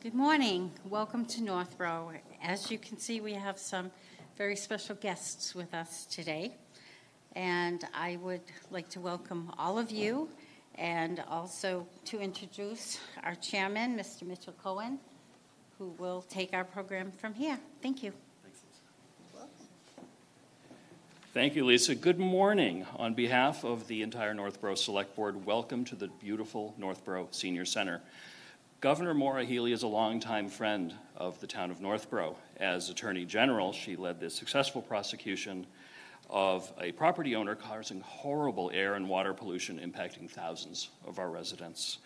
Good morning. Welcome to Northborough. As you can see, we have some very special guests with us today. And I would like to welcome all of you and also to introduce our chairman, Mr. Mitchell Cohen, who will take our program from here. Thank you. Thank you, Lisa. Good morning. On behalf of the entire Northborough Select Board, welcome to the beautiful Northborough Senior Center. Governor Maura Healey is a longtime friend of the town of Northborough. As Attorney General, she led the successful prosecution of a property owner causing horrible air and water pollution impacting thousands of our residents.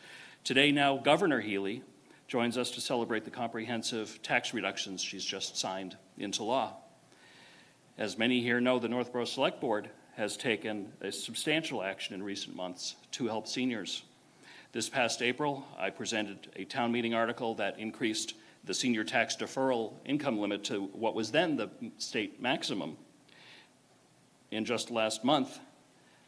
Today, now, Governor Healey joins us to celebrate the comprehensive tax reductions she's just signed into law. As many here know, the Northborough Select Board has taken a substantial action in recent months to help seniors. This past April, I presented a town meeting article that increased the senior tax deferral income limit to what was then the state maximum. In just last month,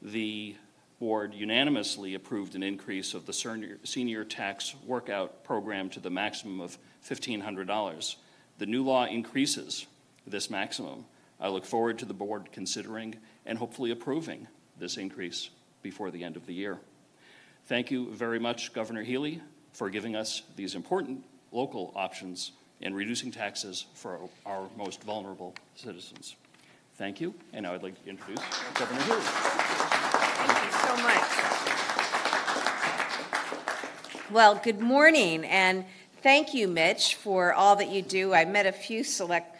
the board unanimously approved an increase of the senior, senior tax work off program to the maximum of $1,500. The new law increases this maximum. I look forward to the board considering and hopefully approving this increase before the end of the year. Thank you very much, Governor Healey, for giving us these important local options and reducing taxes for our most vulnerable citizens. Thank you, and now I'd like to introduce Governor Healey. Thank you so much. Well, good morning, and thank you, Mitch, for all that you do. I met a few select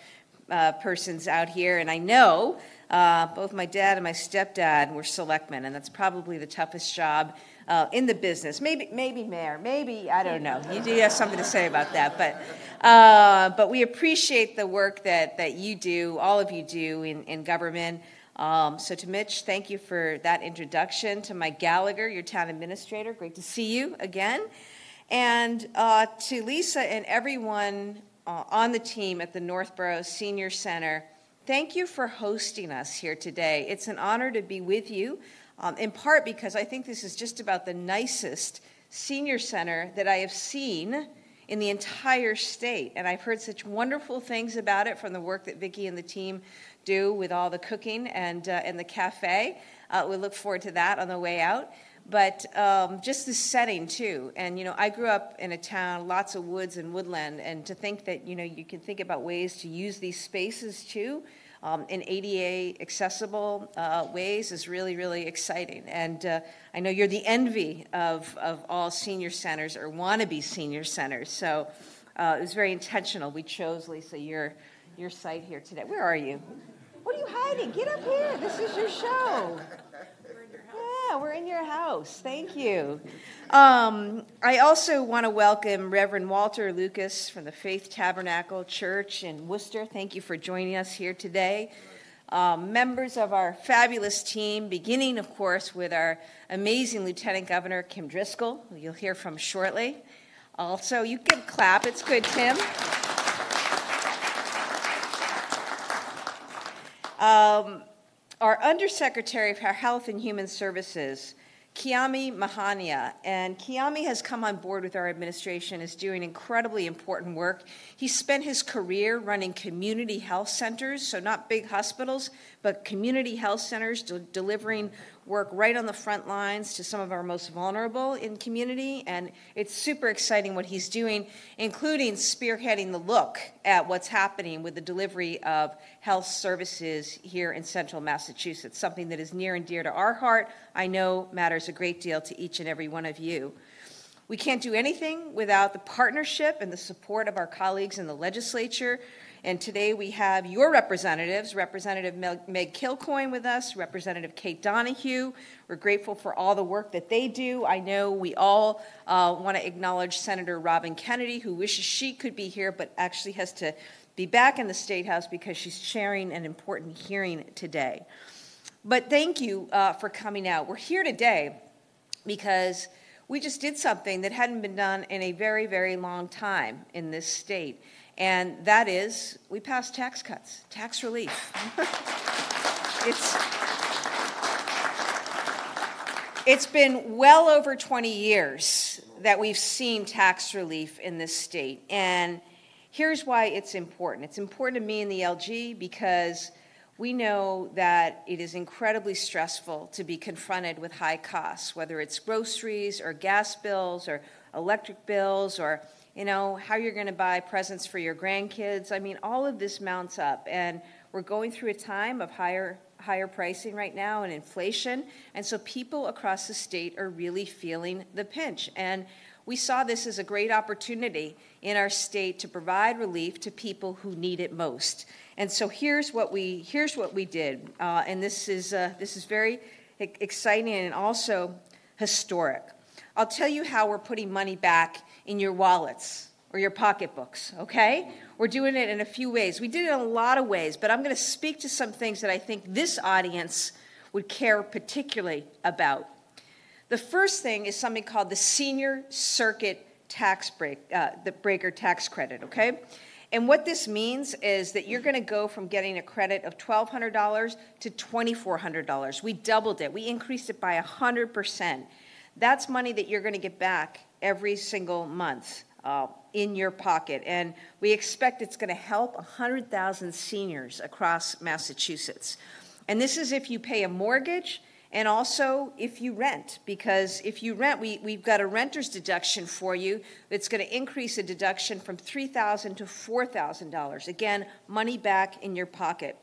uh, persons out here, and I know uh, both my dad and my stepdad were selectmen, and that's probably the toughest job uh, in the business. Maybe, maybe mayor, maybe I don't know. You do have something to say about that, but uh, but we appreciate the work that that you do, all of you do in in government. Um, so to Mitch, thank you for that introduction. To Mike Gallagher, your town administrator, great to see you again. And uh, to Lisa and everyone uh, on the team at the Northborough Senior Center, thank you for hosting us here today. It's an honor to be with you, um, in part because I think this is just about the nicest senior center that I have seen in the entire state. And I've heard such wonderful things about it from the work that Vicki and the team do with all the cooking and, uh, and the cafe. Uh, we look forward to that on the way out but um, just the setting too. And you know, I grew up in a town, lots of woods and woodland, and to think that you know you can think about ways to use these spaces too. Um, in ADA accessible uh, ways is really, really exciting. And uh, I know you're the envy of, of all senior centers or wannabe senior centers. So uh, it was very intentional. We chose, Lisa, your, your site here today. Where are you? What are you hiding? Get up here. This is your show. We're in your house. Thank you. Um, I also want to welcome Reverend Walter Lucas from the Faith Tabernacle Church in Worcester. Thank you for joining us here today. Um, members of our fabulous team, beginning, of course, with our amazing Lieutenant Governor Kim Driscoll, who you'll hear from shortly. Also, you can clap. It's good, Tim. Um, our Undersecretary for Health and Human Services, Kiame Mahaniah. And Kiami has come on board with our administration, is doing incredibly important work. He spent his career running community health centers, so not big hospitals, but community health centers, de- delivering work right on the front lines to some of our most vulnerable in community and it's super exciting what he's doing including spearheading the look at what's happening with the delivery of health services here in central massachusetts something that is near and dear to our heart. I know matters a great deal to each and every one of you. We can't do anything without the partnership and the support of our colleagues in the legislature and today we have your representatives, Representative Meg Kilcoyne with us, Representative Kate Donahue. We're grateful for all the work that they do. I know we all uh, want to acknowledge Senator Robyn Kennedy, who wishes she could be here, but actually has to be back in the State House because she's chairing an important hearing today. But thank you uh, for coming out. We're here today because we just did something that hadn't been done in a very, very long time in this state and that is we passed tax cuts, tax relief. it's It's been well over 20 years that we've seen tax relief in this state. And here's why it's important. It's important to me in the LG because we know that it is incredibly stressful to be confronted with high costs, whether it's groceries or gas bills or electric bills or you know how you're going to buy presents for your grandkids. I mean, all of this mounts up, and we're going through a time of higher higher pricing right now and inflation, and so people across the state are really feeling the pinch. And we saw this as a great opportunity in our state to provide relief to people who need it most. And so here's what we here's what we did, uh, and this is uh, this is very exciting and also historic. I'll tell you how we're putting money back in your wallets or your pocketbooks. Okay, we're doing it in a few ways. We did it in a lot of ways, but I'm going to speak to some things that I think this audience would care particularly about. The first thing is something called the Senior Circuit Tax Break, uh, the Breaker Tax Credit. Okay. And what this means is that you're going to go from getting a credit of $1,200 to $2,400. We doubled it, we increased it by 100%. That's money that you're going to get back every single month uh, in your pocket. And we expect it's going to help 100,000 seniors across Massachusetts. And this is if you pay a mortgage and also if you rent, because if you rent, we, we've got a renter's deduction for you that's going to increase a deduction from 3,000 to $4,000. Again, money back in your pocket.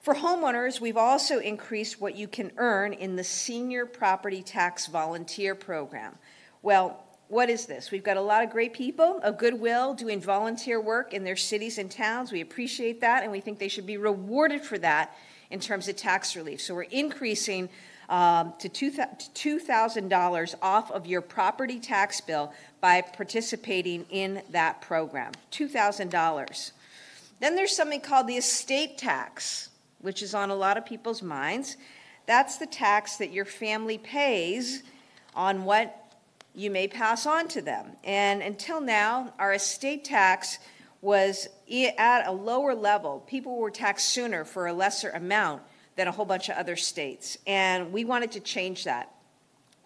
For homeowners, we've also increased what you can earn in the Senior Property Tax Volunteer Program. Well, what is this? We've got a lot of great people of goodwill doing volunteer work in their cities and towns. We appreciate that, and we think they should be rewarded for that in terms of tax relief. So we're increasing um, to $2,000 off of your property tax bill by participating in that program. $2,000. Then there's something called the estate tax, which is on a lot of people's minds. That's the tax that your family pays on what you may pass on to them. And until now, our estate tax was at a lower level. People were taxed sooner for a lesser amount than a whole bunch of other states. And we wanted to change that.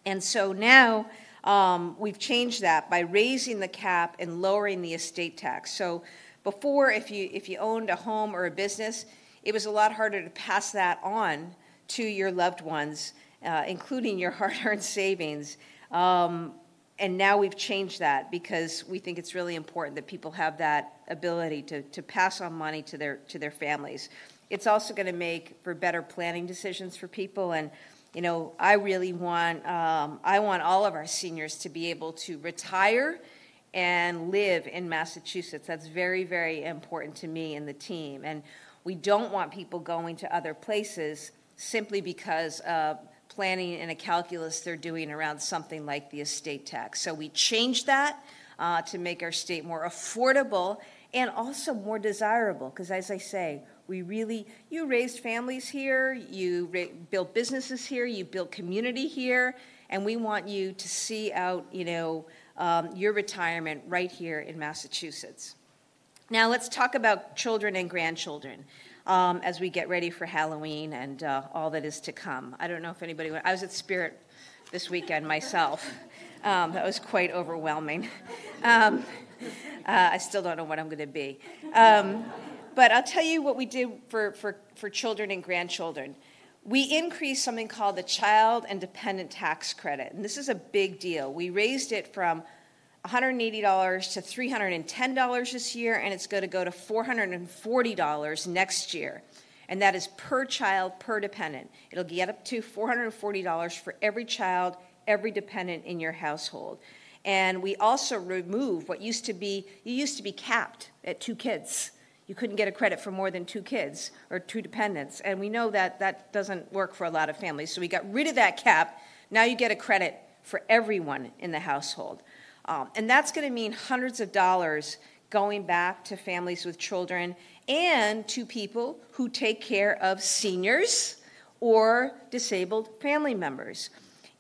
And so now um, we've changed that by raising the cap and lowering the estate tax. So before, if you, if you owned a home or a business, it was a lot harder to pass that on to your loved ones, uh, including your hard earned savings. Um, and now we've changed that because we think it's really important that people have that ability to, to pass on money to their to their families. It's also going to make for better planning decisions for people. And you know, I really want um, I want all of our seniors to be able to retire and live in Massachusetts. That's very very important to me and the team. And we don't want people going to other places simply because. Uh, planning and a calculus they're doing around something like the estate tax. So we changed that uh, to make our state more affordable and also more desirable. Because as I say, we really, you raised families here, you ra- built businesses here, you built community here, and we want you to see out, you know, um, your retirement right here in Massachusetts. Now let's talk about children and grandchildren um, as we get ready for Halloween and uh, all that is to come. I don't know if anybody I was at Spirit this weekend myself. Um, that was quite overwhelming. Um, uh, I still don't know what I'm going to be. Um, but I'll tell you what we did for, for, for children and grandchildren. We increased something called the Child and Dependent Tax Credit. And this is a big deal. We raised it from $180 to $310 this year, and it's going to go to $440 next year. And that is per child, per dependent. It'll get up to $440 for every child, every dependent in your household. And we also remove what used to be, you used to be capped at two kids. You couldn't get a credit for more than two kids or two dependents. And we know that that doesn't work for a lot of families. So we got rid of that cap. Now you get a credit for everyone in the household. Um, and that's going to mean hundreds of dollars going back to families with children and to people who take care of seniors or disabled family members.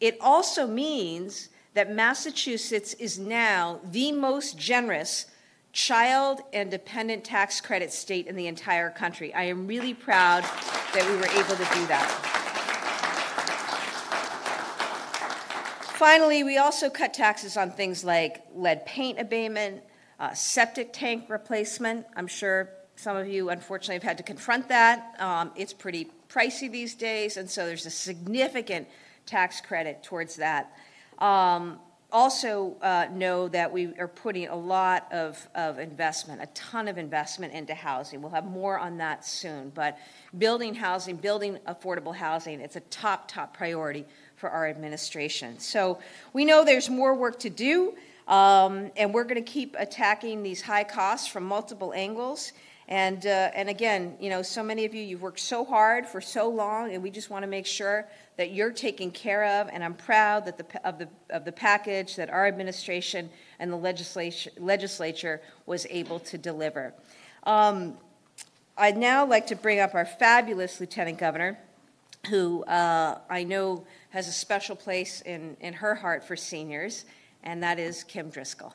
It also means that Massachusetts is now the most generous child and dependent tax credit state in the entire country. I am really proud that we were able to do that. Finally, we also cut taxes on things like lead paint abatement, uh, septic tank replacement. I'm sure some of you, unfortunately, have had to confront that. Um, it's pretty pricey these days, and so there's a significant tax credit towards that. Um, also, uh, know that we are putting a lot of, of investment, a ton of investment into housing. We'll have more on that soon. But building housing, building affordable housing, it's a top, top priority for our administration. So we know there's more work to do, um, and we're going to keep attacking these high costs from multiple angles. And, uh, and again, you know, so many of you, you've worked so hard for so long, and we just want to make sure that you're taken care of. And I'm proud that the, of, the, of the package that our administration and the legislature, legislature was able to deliver. Um, I'd now like to bring up our fabulous Lieutenant Governor, who uh, I know has a special place in, in her heart for seniors, and that is Kim Driscoll.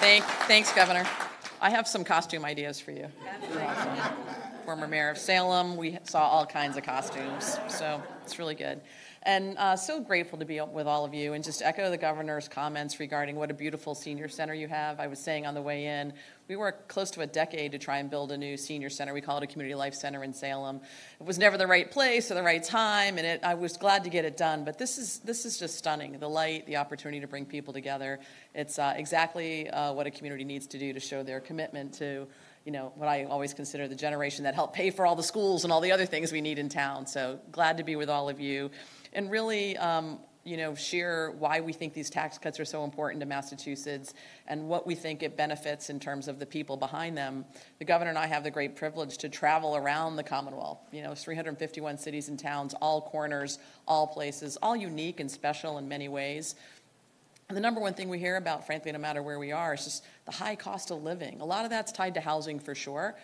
Thank, thanks, Governor. I have some costume ideas for you. Former mayor of Salem, we saw all kinds of costumes, so it's really good. And uh, so grateful to be with all of you and just echo the governor's comments regarding what a beautiful senior center you have. I was saying on the way in, we worked close to a decade to try and build a new senior center. We call it a community life center in Salem. It was never the right place or the right time, and it, I was glad to get it done. But this is this is just stunning. The light, the opportunity to bring people together. It's uh, exactly uh, what a community needs to do to show their commitment to you know, what I always consider the generation that helped pay for all the schools and all the other things we need in town. So glad to be with all of you and really, um, you know, share why we think these tax cuts are so important to Massachusetts and what we think it benefits in terms of the people behind them. The governor and I have the great privilege to travel around the Commonwealth. You know, 351 cities and towns, all corners, all places, all unique and special in many ways. And the number one thing we hear about, frankly, no matter where we are, is just the high cost of living. A lot of that's tied to housing for sure,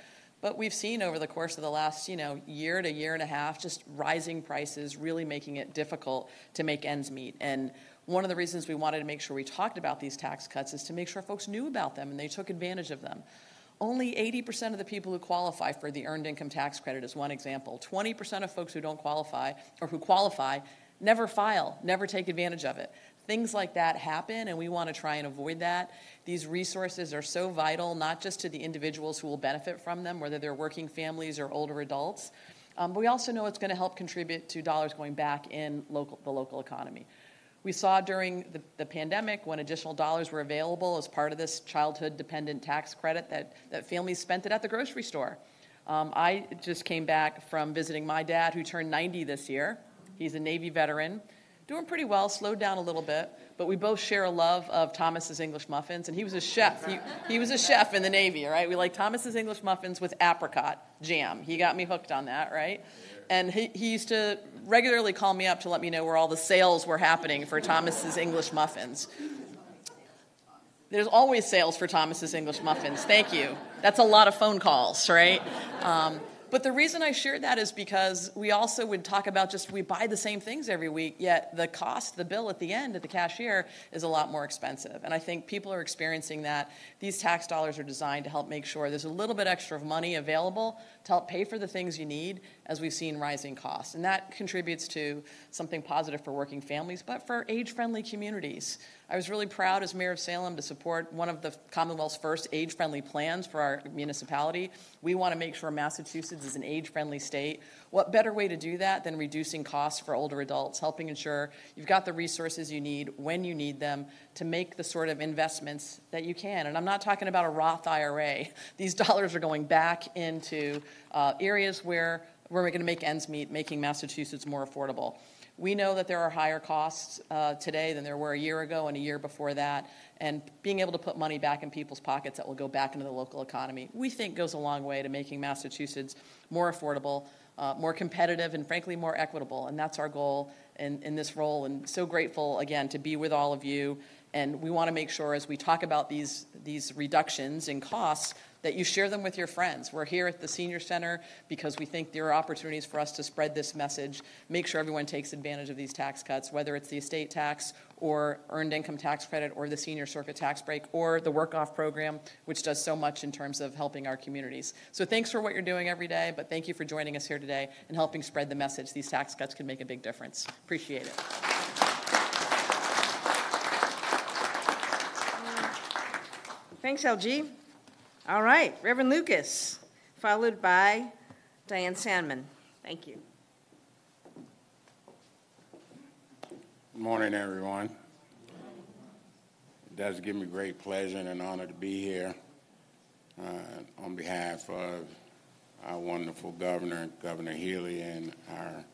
but we've seen over the course of the last, you know, year to year and a half, just rising prices, really making it difficult to make ends meet. And one of the reasons we wanted to make sure we talked about these tax cuts is to make sure folks knew about them and they took advantage of them. Only 80% of the people who qualify for the earned income tax credit is one example. 20% of folks who don't qualify or who qualify never file, never take advantage of it. Things like that happen, and we want to try and avoid that. These resources are so vital, not just to the individuals who will benefit from them, whether they're working families or older adults, um, but we also know it's going to help contribute to dollars going back in local, the local economy. We saw during the, the, pandemic when additional dollars were available as part of this childhood dependent tax credit that, that families spent it at the grocery store. Um, I just came back from visiting my dad, who turned 90 this year. He's a Navy veteran, doing pretty well, slowed down a little bit but we both share a love of Thomas's English muffins, and he was a chef. He, he was a chef in the Navy, right? We like Thomas's English muffins with apricot jam. He got me hooked on that, right? And he, he used to regularly call me up to let me know where all the sales were happening for Thomas's English muffins. There's always sales for Thomas's English muffins. Thank you. That's a lot of phone calls, right? Um, but the reason I shared that is because we also would talk about just we buy the same things every week, yet the cost, the bill at the end at the cashier is a lot more expensive. And I think people are experiencing that. These tax dollars are designed to help make sure there's a little bit extra of money available to help pay for the things you need as we've seen rising costs. And that contributes to something positive for working families, but for age friendly communities. I was really proud as mayor of Salem to support one of the Commonwealth's first age friendly plans for our municipality. We want to make sure Massachusetts is an age friendly state. What better way to do that than reducing costs for older adults, helping ensure you've got the resources you need when you need them to make the sort of investments that you can? And I'm not talking about a Roth IRA. These dollars are going back into uh, areas where we're going to make ends meet, making Massachusetts more affordable. We know that there are higher costs uh, today than there were a year ago and a year before that, and being able to put money back in people's pockets that will go back into the local economy, we think goes a long way to making Massachusetts more affordable, uh, more competitive, and frankly, more equitable. And that's our goal in, in this role. And so grateful, again, to be with all of you. And we want to make sure as we talk about these, these reductions in costs that you share them with your friends. We're here at the Senior Center because we think there are opportunities for us to spread this message, make sure everyone takes advantage of these tax cuts, whether it's the estate tax or earned income tax credit or the senior circuit tax break or the work off program, which does so much in terms of helping our communities. So thanks for what you're doing every day, but thank you for joining us here today and helping spread the message. These tax cuts can make a big difference. Appreciate it. Thanks, LG. All right, Reverend Lucas, followed by Diane Sandman. Thank you. Good morning, everyone. It does give me great pleasure and an honor to be here uh, on behalf of our wonderful governor, Governor Healey, and our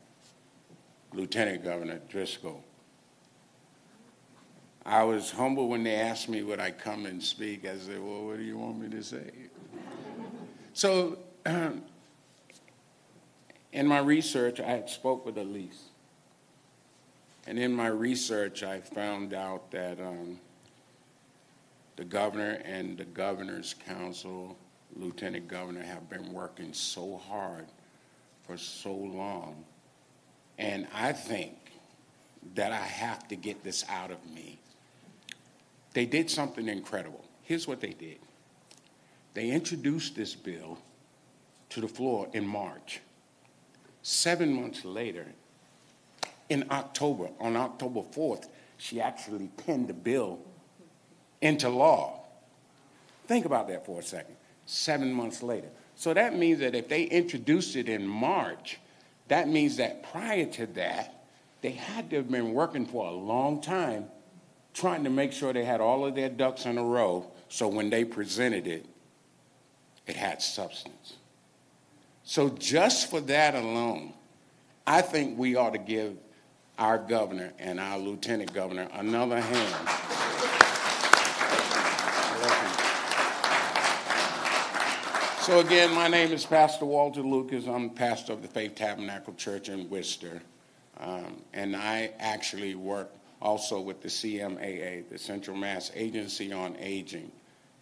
Lieutenant Governor Driscoll. I was humble when they asked me would I come and speak. I said, well, what do you want me to say? so in my research, I had spoke with Elise. And in my research, I found out that um, the governor and the governor's council, lieutenant governor, have been working so hard for so long. And I think that I have to get this out of me. They did something incredible. Here's what they did they introduced this bill to the floor in March. Seven months later, in October, on October 4th, she actually penned the bill into law. Think about that for a second. Seven months later. So that means that if they introduced it in March, that means that prior to that, they had to have been working for a long time trying to make sure they had all of their ducks in a row so when they presented it, it had substance. So, just for that alone, I think we ought to give our governor and our lieutenant governor another hand. So again, my name is Pastor Walter Lucas. I'm pastor of the Faith Tabernacle Church in Worcester. Um, and I actually work also with the CMAA, the Central Mass Agency on Aging.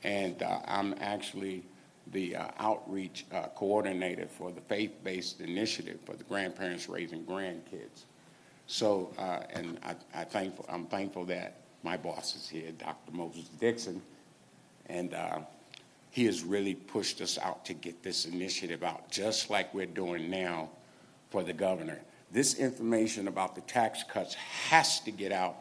And uh, I'm actually the uh, outreach uh, coordinator for the faith-based initiative for the grandparents raising grandkids. So, uh, and I, I thankful, I'm thankful that my boss is here, Dr. Moses Dixon, and uh, he has really pushed us out to get this initiative out, just like we're doing now for the governor. This information about the tax cuts has to get out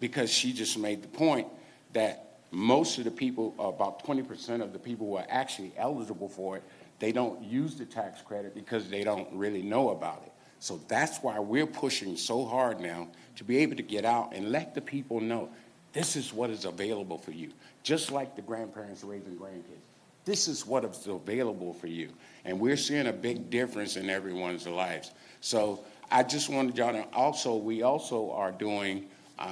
because she just made the point that most of the people, about 20% of the people who are actually eligible for it, they don't use the tax credit because they don't really know about it. So that's why we're pushing so hard now to be able to get out and let the people know this is what is available for you. Just like the grandparents raising grandkids. This is what is available for you. And we're seeing a big difference in everyone's lives. So I just wanted y'all to also, we also are doing uh,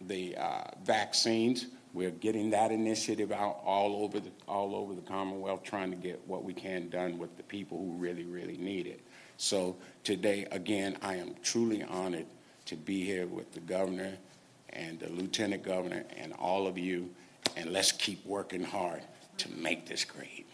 the uh, vaccines. We're getting that initiative out all over the all over the Commonwealth, trying to get what we can done with the people who really, really need it. So today, again, I am truly honored to be here with the governor and the lieutenant governor and all of you, and let's keep working hard to make this great.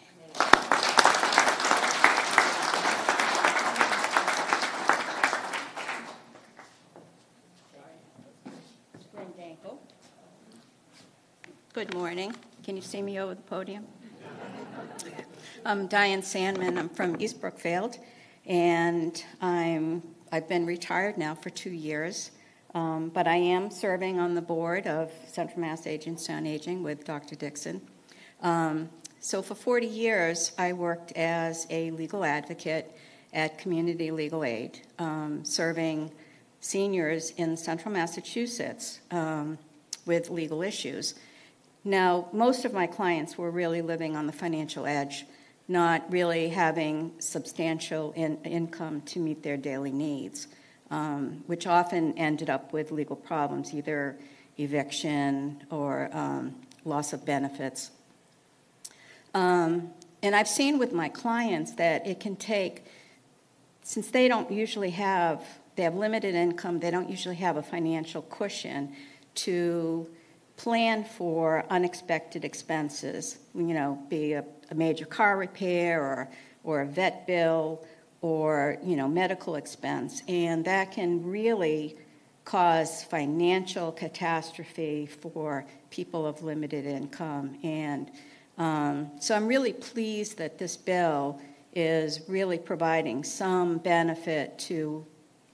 Good morning. Can you see me over the podium? I'm Diane Sandman. I'm from East Brookfield, and I'm I've been retired now for two years, um, but I am serving on the board of Central Mass Agency on Aging with Dr. Dixon. Um, so for 40 years, I worked as a legal advocate at Community Legal Aid, um, serving seniors in central Massachusetts um, with legal issues. Now, most of my clients were really living on the financial edge, not really having substantial in- income to meet their daily needs, um, which often ended up with legal problems, either eviction or um, loss of benefits. Um, and I've seen with my clients that it can take, since they don't usually have, they have limited income, they don't usually have a financial cushion to plan for unexpected expenses, you know, be a, a major car repair or, or a vet bill or, you know, medical expense. And that can really cause financial catastrophe for people of limited income. And um, so I'm really pleased that this bill is really providing some benefit to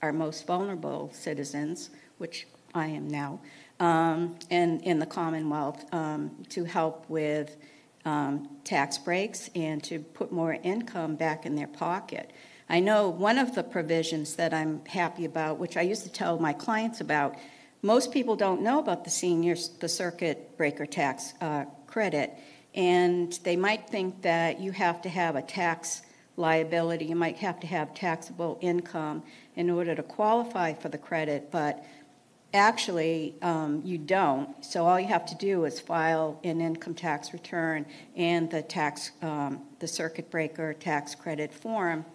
our most vulnerable citizens, which I am now, um, and in the Commonwealth um, to help with um, tax breaks and to put more income back in their pocket. I know one of the provisions that I'm happy about, which I used to tell my clients about, most people don't know about the seniors, the circuit breaker tax uh, credit, and they might think that you have to have a tax liability, you might have to have taxable income in order to qualify for the credit, but actually um, you don't. So all you have to do is file an income tax return and the tax, um, the circuit breaker tax credit form,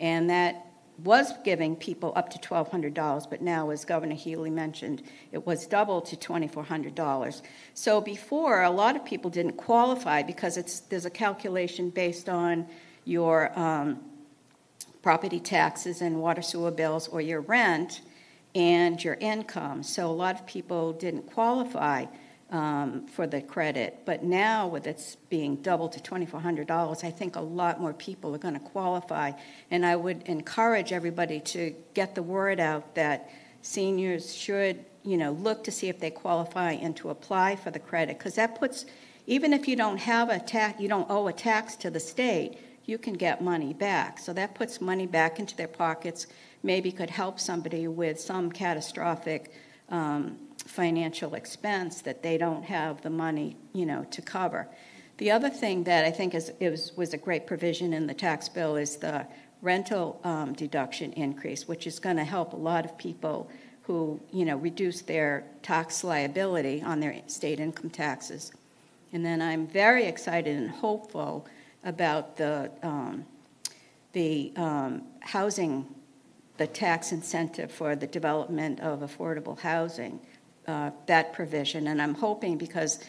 and that was giving people up to $1,200, but now, as Governor Healey mentioned, it was doubled to $2,400. So before, a lot of people didn't qualify because it's, there's a calculation based on your um, property taxes and water sewer bills or your rent and your income. So a lot of people didn't qualify um, for the credit. But now, with it being doubled to $2,400, I think a lot more people are going to qualify. And I would encourage everybody to get the word out that seniors should, you know, look to see if they qualify and to apply for the credit, because that puts, even if you don't have a tax, you don't owe a tax to the state, you can get money back. So that puts money back into their pockets, maybe could help somebody with some catastrophic um, financial expense that they don't have the money, you know, to cover. The other thing that I think is, is was a great provision in the tax bill is the rental um, deduction increase, which is going to help a lot of people who, you know, reduce their tax liability on their state income taxes. And then I'm very excited and hopeful about the um, the um, housing, the tax incentive for the development of affordable housing uh, that provision. And I'm hoping because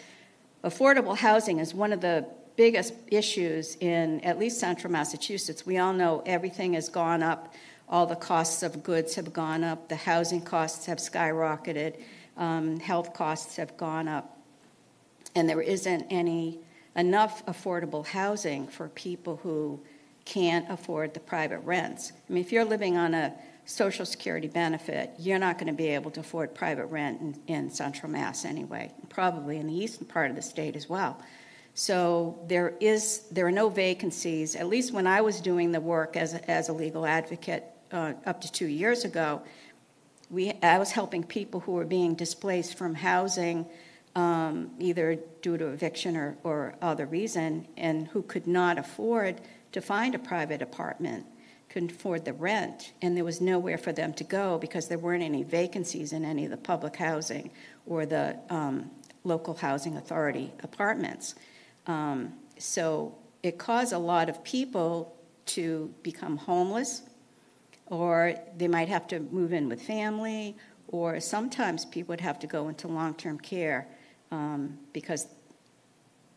affordable housing is one of the biggest issues in at least central Massachusetts. We all know everything has gone up, all the costs of goods have gone up, the housing costs have skyrocketed, um, health costs have gone up, and there isn't any enough affordable housing for people who can't afford the private rents. I mean, if you're living on a Social Security benefit, you're not going to be able to afford private rent in, in central Mass anyway, probably in the eastern part of the state as well. So there is there are no vacancies. At least when I was doing the work as a, as a legal advocate uh, up to two years ago, we I was helping people who were being displaced from housing, um, either due to eviction or, or other reason, and who could not afford to find a private apartment couldn't afford the rent, and there was nowhere for them to go because there weren't any vacancies in any of the public housing or the um, local housing authority apartments. Um, so it caused a lot of people to become homeless, or they might have to move in with family, or sometimes people would have to go into long term care um, because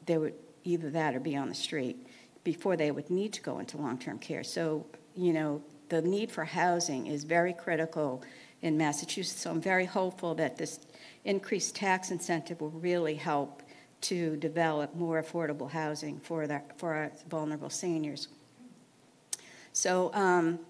they would either that or be on the street before they would need to go into long term care. So you know, the need for housing is very critical in Massachusetts. So I'm very hopeful that this increased tax incentive will really help to develop more affordable housing for, the, for our vulnerable seniors. So um,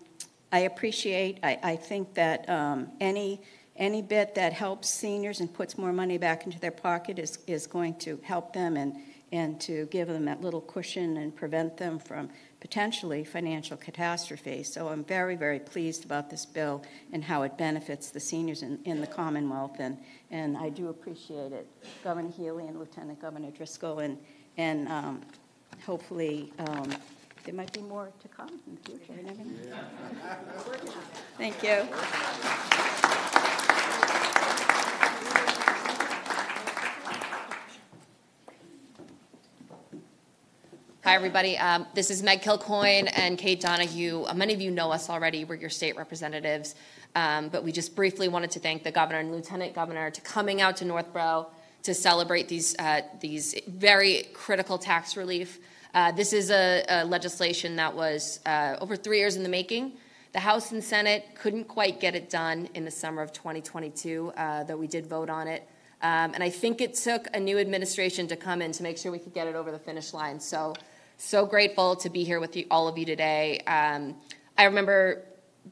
I appreciate, I, I think that um, any, any bit that helps seniors and puts more money back into their pocket is, is going to help them and, and to give them that little cushion and prevent them from potentially financial catastrophe. So I'm very, very pleased about this bill and how it benefits the seniors in, in the Commonwealth, and, and I do appreciate it. Governor Healey and Lieutenant Governor Driscoll, and, and um, hopefully um, there might be more to come in the future. Thank you. Hi, everybody. Um, this is Meg Kilcoyne and Kate Donahue. Uh, many of you know us already. We're your state representatives. Um, but we just briefly wanted to thank the governor and lieutenant governor to coming out to Northborough to celebrate these, uh, these very critical tax relief. Uh, This is a a legislation that was uh, over three years in the making. The House and Senate couldn't quite get it done in the summer of 2022, uh, though we did vote on it. Um, And I think it took a new administration to come in to make sure we could get it over the finish line. So, so grateful to be here with you, all of you today. Um, I remember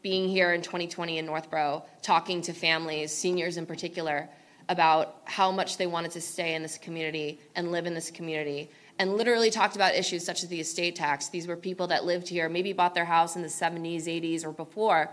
being here in 2020 in Northborough, talking to families, seniors in particular, about how much they wanted to stay in this community and live in this community, and literally talked about issues such as the estate tax. These were people that lived here, maybe bought their house in the 70s, 80s, or before,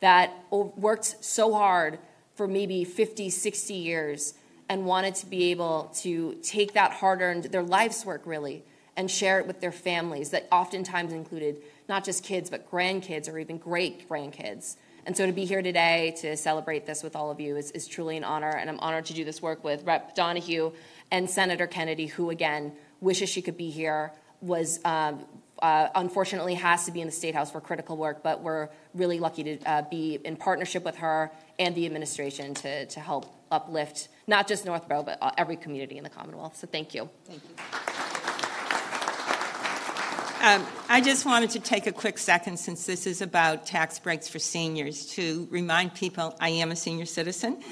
that worked so hard for maybe 50, 60 years and wanted to be able to take that hard earned, their life's work really, and share it with their families that oftentimes included not just kids, but grandkids or even great grandkids. And so to be here today to celebrate this with all of you is, is truly an honor, and I'm honored to do this work with Rep. Donahue and Senator Kennedy, who again wishes she could be here, was um, uh, unfortunately has to be in the State House for critical work, but we're really lucky to uh, be in partnership with her and the administration to, to help uplift not just Northborough, but uh, every community in the Commonwealth. So thank you. thank you. Um, I just wanted to take a quick second, since this is about tax breaks for seniors, to remind people I am a senior citizen.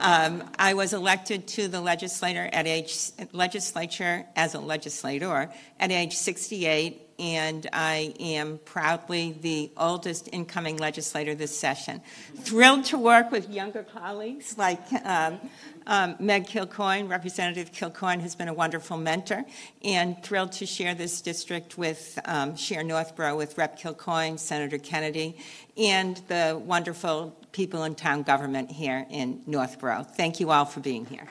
Um, I was elected to the legislator at age legislature as a legislator at age 68, and I am proudly the oldest incoming legislator this session. Thrilled to work with younger colleagues like um, um, Meg Kilcoyne. Representative Kilcoyne has been a wonderful mentor, and thrilled to share this district with um, share Northborough with Rep. Kilcoyne, Senator Kennedy, and the wonderful people in town government here in Northborough. Thank you all for being here.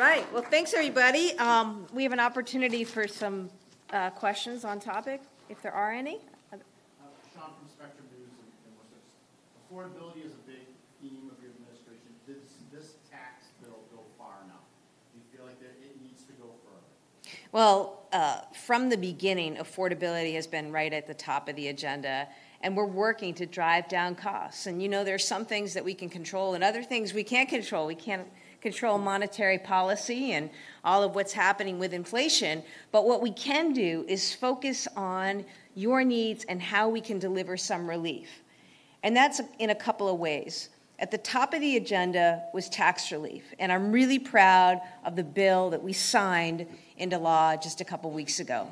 Right, well, thanks, everybody. Um, We have an opportunity for some uh, questions on topic, if there are any. Uh, Sean from Spectrum News in in Worcester. Affordability is a big theme of your administration. Does this tax bill go far enough? Do you feel like that it needs to go further? Well, uh, from the beginning, affordability has been right at the top of the agenda, and we're working to drive down costs. And you know, there's some things that we can control and other things we can't control. We can't control monetary policy and all of what's happening with inflation, but what we can do is focus on your needs and how we can deliver some relief. And that's in a couple of ways. At the top of the agenda was tax relief, and I'm really proud of the bill that we signed into law just a couple weeks ago.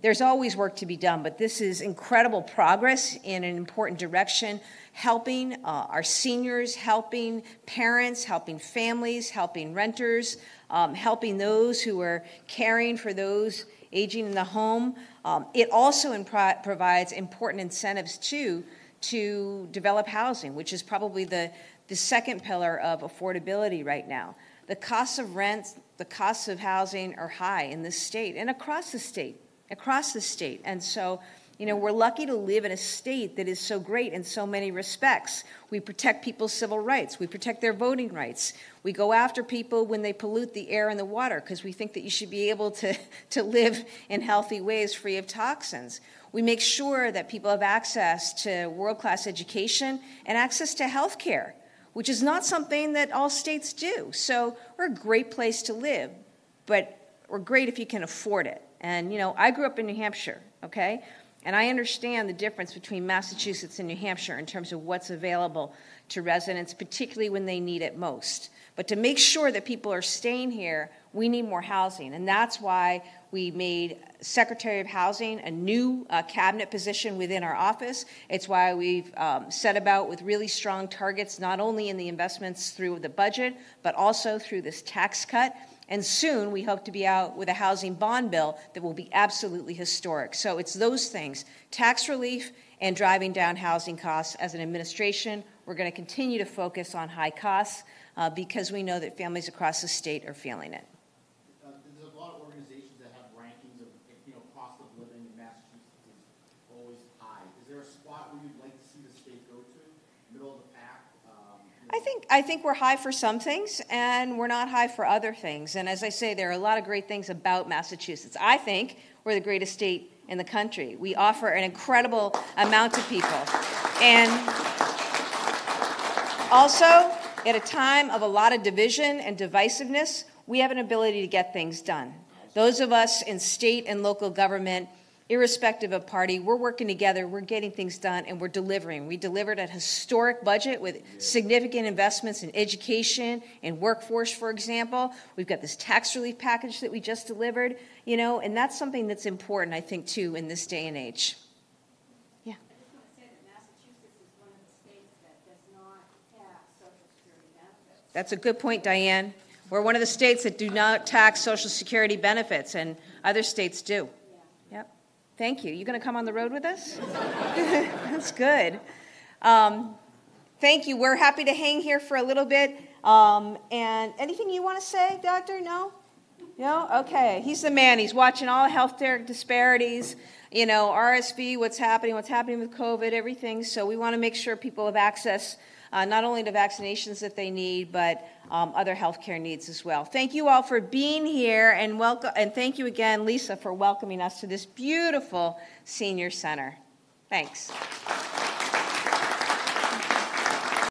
There's always work to be done, but this is incredible progress in an important direction, helping uh, our seniors, helping parents, helping families, helping renters, um, helping those who are caring for those aging in the home. Um, it also provides important incentives, too, to develop housing, which is probably the, the second pillar of affordability right now. The costs of rent, the costs of housing are high in this state and across the state, across the state. And so, you know, we're lucky to live in a state that is so great in so many respects. We protect people's civil rights, we protect their voting rights. We go after people when they pollute the air and the water because we think that you should be able to, to live in healthy ways free of toxins. We make sure that people have access to world class education and access to health care, which is not something that all states do. So we're a great place to live, but we're great if you can afford it. And, you know, I grew up in New Hampshire, okay? And I understand the difference between Massachusetts and New Hampshire in terms of what's available to residents, particularly when they need it most. But to make sure that people are staying here, we need more housing. And that's why we made Secretary of Housing a new uh, cabinet position within our office. It's why we've um, set about with really strong targets, not only in the investments through the budget, but also through this tax cut. And soon we hope to be out with a housing bond bill that will be absolutely historic. So it's those things tax relief and driving down housing costs. As an administration, we're going to continue to focus on high costs uh, because we know that families across the state are feeling it. Uh, There's a lot of organizations that have rankings of, you know, cost of living in Massachusetts is always high. Is there a spot where you'd like to see the state go to, middle of the pack? Um, you I think I think we're high for some things, and we're not high for other things. And as I say, there are a lot of great things about Massachusetts. I think we're the greatest state in the country. We offer an incredible amount to people, and Also, at a time of a lot of division and divisiveness, we have an ability to get things done. Those of us in state and local government, irrespective of party, we're working together, we're getting things done, and we're delivering. We delivered a historic budget with significant investments in education and workforce, for example. We've got this tax relief package that we just delivered, you know, and that's something that's important, I think, too, in this day and age. Yeah. That's a good point, Diane. We're one of the states that do not tax Social Security benefits, and other states do. Thank you. You going to come on the road with us? That's good. Um, thank you. We're happy to hang here for a little bit. Um, and anything you want to say, Doctor? No? No? Okay. He's the man. He's watching all healthcare disparities, you know, RSV, what's happening, what's happening with COVID, everything. So we want to make sure people have access uh, not only to vaccinations that they need, but um, other healthcare needs as well. Thank you all for being here, and welcome. And thank you again, Lisa, for welcoming us to this beautiful senior center. Thanks.